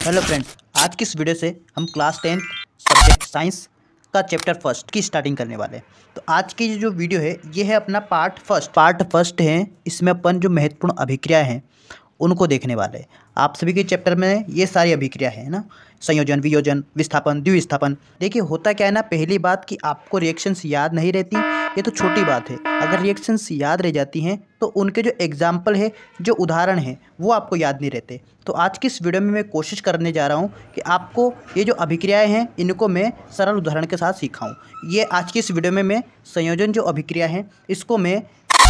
Hello friends आज की इस वीडियो से हम क्लास टेंथ सब्जेक्ट साइंस का चैप्टर फ़र्स्ट की स्टार्टिंग करने वाले हैं। तो आज की जो वीडियो है, ये है अपना पार्ट फ़र्स्ट पार्ट फ़र्स्ट है, इसमें अपन जो महत्वपूर्ण अभिक्रिया हैं उनको देखने वाले। आप सभी के चैप्टर में ये सारी अभिक्रिया है ना? संयोजन, वियोजन, विस्थापन द्विविस्थापन देखिए, होता क्या है ना, पहली बात कि आपको रिएक्शंस याद नहीं रहती, ये तो छोटी बात है। अगर रिएक्शंस याद रह जाती हैं तो उनके जो एग्ज़ाम्पल है, जो उदाहरण है, वो आपको याद नहीं रहते। तो आज की इस वीडियो में मैं कोशिश करने जा रहा हूँ कि आपको ये जो अभिक्रियाएँ हैं, इनको मैं सरल उदाहरण के साथ सिखाऊँ। ये आज की इस वीडियो में मैं संयोजन जो अभिक्रिया है, इसको मैं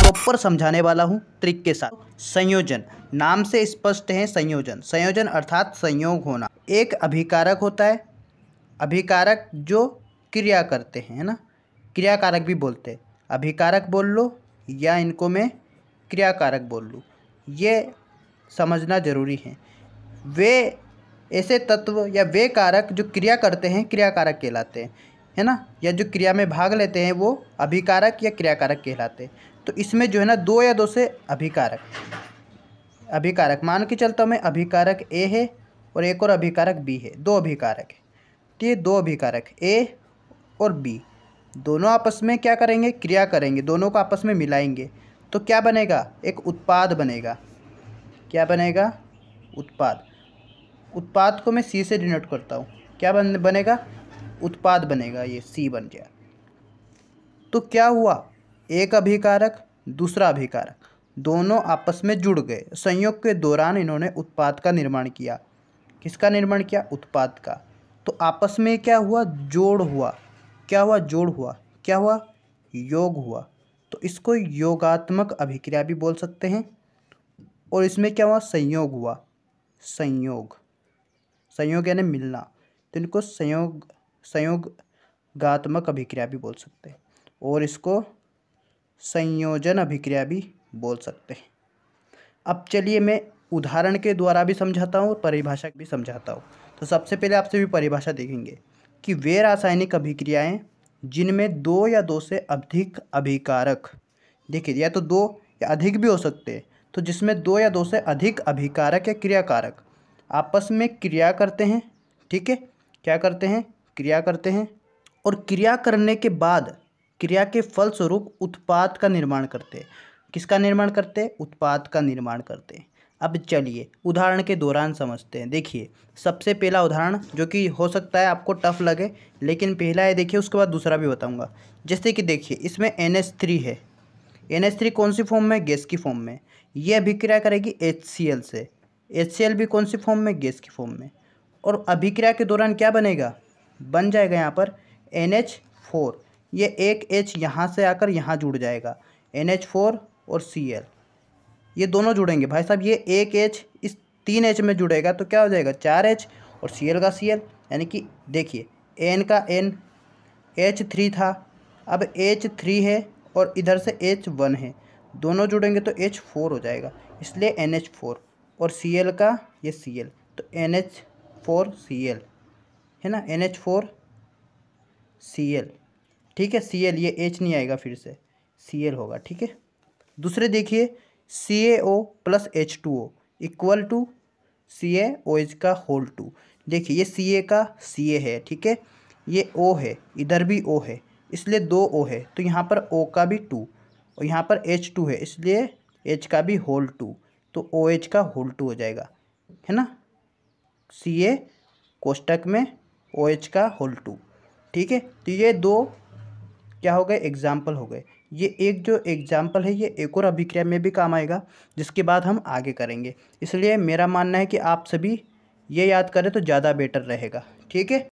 प्रॉपर समझाने वाला हूँ ट्रिक के साथ। संयोजन। नाम से स्पष्ट है संयोजन। संयोजन अर्थात संयोग होना। एक अभिकारक होता है। अभिकारक जो क्रिया करते हैं ना? क्रियाकारक भी बोलते हैं। अभिकारक बोल लो या इनको मैं क्रियाकारक बोल लूँ। ये समझना ज़रूरी है। वे ऐसे तत्व या वे कारक जो क्रिया करते हैं, क्रियाकारक कहलाते हैं। है ना? या जो क्रिया में भाग लेते हैं, वो अभिकारक या क्रियाकारक कहलाते हैं। तो इसमें जो है ना दो या दो से अभिकारक। अभिकारक मान के चलता हूँ मैं, अभिकारक ए है और एक और अभिकारक बी है, दो अभिकारक है। तो ये दो अभिकारक, ए और बी। दोनों आपस में क्या करेंगे? क्रिया करेंगे, दोनों को आपस में मिलाएँगे। तो क्या बनेगा? एक उत्पाद बनेगा। क्या बनेगा? उत्पाद। उत्पाद को मैं सी से डिनोट करता हूँ। क्या बन, बनेगा? उत्पाद बनेगा, ये सी बन गया। तो क्या हुआ? एक अभिकारक, दूसरा अभिकारक। दोनों आपस में जुड़ गए। संयोग के दौरान इन्होंने उत्पाद का निर्माण किया। किसका निर्माण किया? उत्पाद का। तो आपस में क्या हुआ? जोड़ हुआ। क्या हुआ? जोड़ हुआ। क्या हुआ? योग हुआ। तो इसको योगात्मक अभिक्रिया भी बोल सकते हैं। और इसमें क्या हुआ? संयोग हुआ। संयोग। संयोग यानी मिलना। तो इनको संयोग, संयोगात्मक अभिक्रिया भी बोल सकते हैं। और इसको संयोजन अभिक्रिया भी बोल सकते हैं। अब चलिए मैं उदाहरण के द्वारा भी समझाता हूँ और परिभाषा भी समझाता हूँ। तो सबसे पहले आपसे भी परिभाषा देखेंगे कि वे रासायनिक अभिक्रियाएँ जिनमें दो या दो से अधिक अभिकारक, देखिए या तो दो या अधिक भी हो सकते हैं तो जिसमें दो या दो से अधिक अभिकारक या क्रियाकारक। आपस में क्रिया करते हैं, ठीक है? क्या करते हैं? क्रिया करते हैं और क्रिया करने के बाद क्रिया के फलस्वरूप उत्पाद का निर्माण करते किसका निर्माण करते उत्पाद का निर्माण करते अब चलिए उदाहरण के दौरान समझते हैं। देखिए, सबसे पहला उदाहरण, जो कि हो सकता है आपको टफ लगे, लेकिन पहला है, देखिए, उसके बाद दूसरा भी बताऊँगा। जैसे कि देखिए, इसमें एन एच थ्री है। एन एच थ्री कौन सी फॉर्म में? गैस की फॉर्म में। ये अभिक्रिया करेगी एच सी एल से। एच सी एल भी कौन सी फॉर्म में? गैस की फॉर्म में। और अभिक्रिया के दौरान क्या बनेगा? बन जाएगा यहाँ पर एन एच फोर ये एक एच यहाँ से आकर यहाँ जुड़ जाएगा। एन एच फोर और सी एल ये दोनों जुड़ेंगे। भाई साहब, ये एक एच इस तीन एच में जुड़ेगा तो क्या हो जाएगा? चार एच और सी एल का सी एल यानी कि देखिए एन का एन एच थ्री था। अब एच थ्री है और इधर से एच वन है। दोनों जुड़ेंगे तो एच फोर हो जाएगा। इसलिए एन एच फोर और सी एल का ये सी एल तो N H four C L है ना? N H four C L ठीक है? सी एल ये एच नहीं आएगा फिर से। सी एल होगा, ठीक है? दूसरे देखिए C A O plus H two O equal to C A O H का होल टू देखिए, ये सी ए का सी ए है, ठीक है? ये ओ है, इधर भी ओ है, इसलिए दो ओ है तो यहाँ पर ओ का भी टू और यहाँ पर एच टू है, इसलिए एच का भी होल टू तो ओ एच का होल टू हो जाएगा, है ना? सी ए कोष्टक में ओ एच का होल टू ठीक है? तो ये दो क्या हो गए? एग्ज़ाम्पल हो गए। ये एक जो एग्ज़ाम्पल है, ये एक और अभिक्रिया में भी काम आएगा, जिसके बाद हम आगे करेंगे। इसलिए मेरा मानना है कि आप सभी ये याद करें तो ज़्यादा बेटर रहेगा। ठीक है?